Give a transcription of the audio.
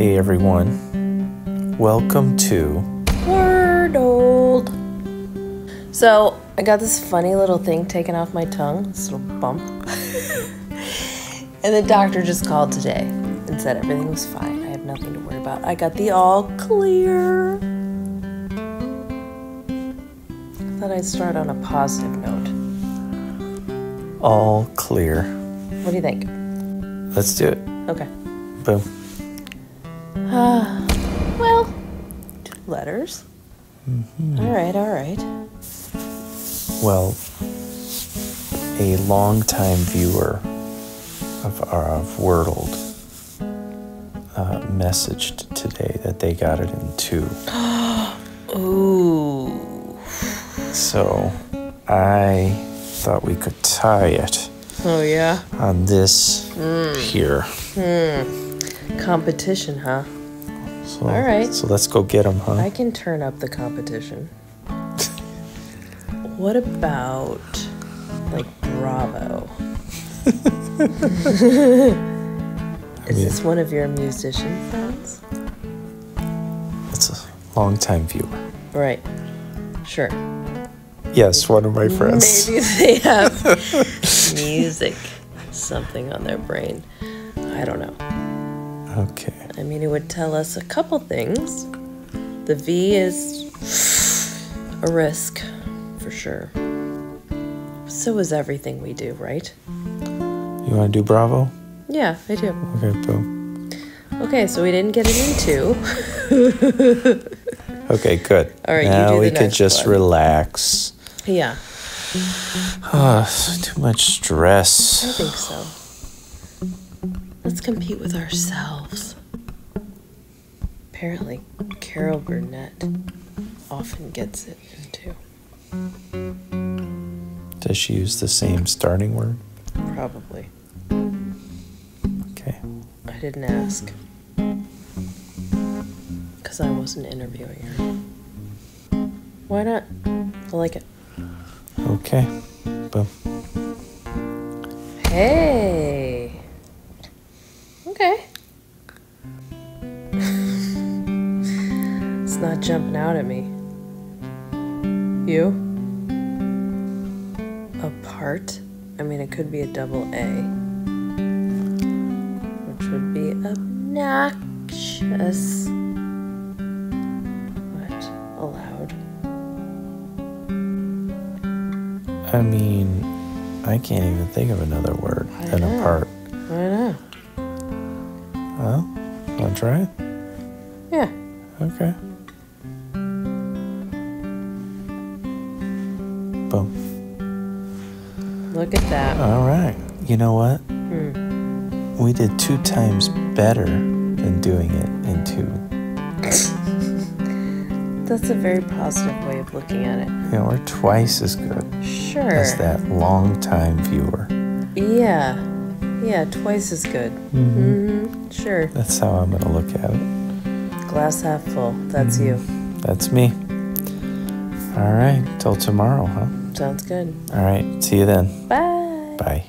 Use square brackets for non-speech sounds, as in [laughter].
Hey everyone, welcome to Wordled. So I got this funny little thing taken off my tongue, this little bump. [laughs] and the doctor just called today and said everything was fine. I have nothing to worry about. I got the all clear. Thought I'd start on a positive note. All Clear. What do you think? Let's do it. Okay. Boom. Ah. Well, two letters. Mm-hmm. All right, all right. Well, a longtime viewer of our of Wordled uh, messaged today that they got it in two. [gasps] Ooh. So I thought we could tie it Oh, yeah. on this hmm. here. Hmm. Competition, huh? So, All right. So let's go get them, huh? I can turn up the competition. what about like Bravo? [laughs] Is mean- this one of your musician friends? It's a longtime viewer. Right. Sure. Yes, one of my friends. Maybe [laughs] they have [laughs] music, something on their brain. I don't know. Okay. I mean, it would tell us a couple things. The V is a risk, for sure. So is everything we do, right? You want to do Bravo? Yeah, I do. Okay, boom. Okay, so we didn't get it in two. [laughs] Okay, good. All right, you now we next just one. relax. yeah, Ah, too much stress. I think so. Let's compete with ourselves. Apparently, Carol Burnett often gets it two. Does she use the same starting word? Probably. Okay. I didn't ask. Because I wasn't interviewing her. Why not? I like it. Okay. Boom. Hey! Not jumping out at me. You? A part? I mean, it could be a double A. Which would be obnoxious. But allowed. I mean, I can't even think of another word I than know. apart. I know. Well, want to try it? Yeah. Okay. Boom. Look at that. All right. You know what? Hmm. We did two times better than doing it in two. [laughs] That's a very positive way of looking at it. Yeah, we're twice as good Sure. as that long-time viewer. Yeah. Yeah, twice as good. Mm-hmm. Sure. That's how I'm going to look at it. Glass half full. That's you. That's me. All right. Till tomorrow, huh? Sounds good. All right. See you then. Bye. Bye.